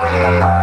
Okay.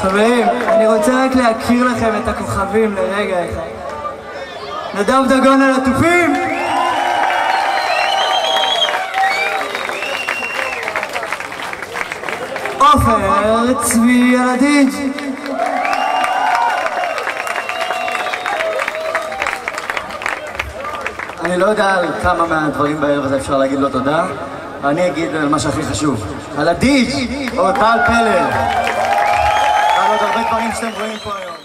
חברים, אני רוצה רק להכיר לכם את הכוכבים לרגע אחד. נדב דגון על התופים! עופר צבי על הדיג' אני לא יודע על כמה מהדברים בערב הזה אפשר להגיד לו תודה, אני אגיד על מה שהכי חשוב, על הדיג' או טל פלר. ועל עוד הרבה דברים שאתם רואים פה היום.